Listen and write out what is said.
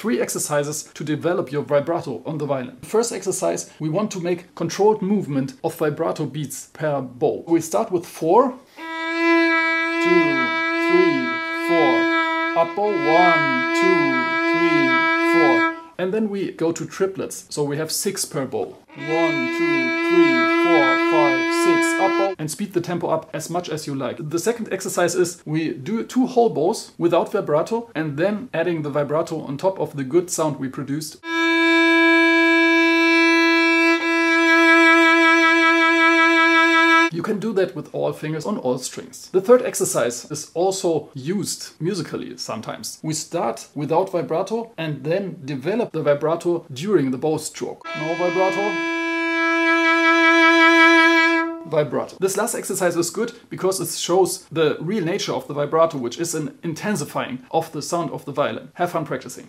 three exercises to develop your vibrato on the violin. First exercise, we want to make controlled movement of vibrato beats per bow. We start with four, two, three, four, up bow, one, two, three, four. And then we go to triplets. So we have six per bow. One, two, three, And speed the tempo up as much as you like. The second exercise is we do two whole bows without vibrato and then adding the vibrato on top of the good sound we produced. You can do that with all fingers on all strings. The third exercise is also used musically sometimes. We start without vibrato and then develop the vibrato during the bow stroke. No vibrato, vibrato. This last exercise is good because it shows the real nature of the vibrato, which is an intensifying of the sound of the violin. Have fun practicing.